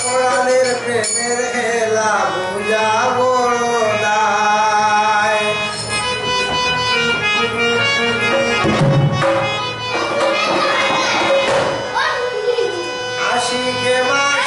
প্রাণের প্রেমের হেলা বুঝা বড় দায়। আশিকে মাস